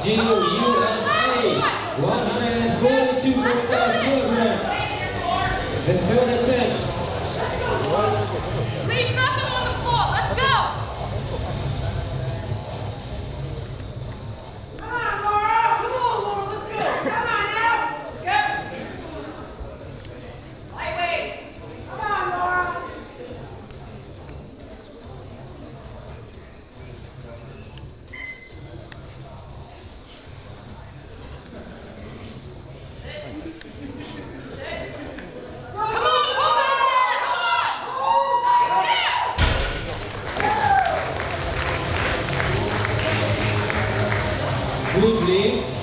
GUSA, 142.5 kilograms. The third attempt. Good lead.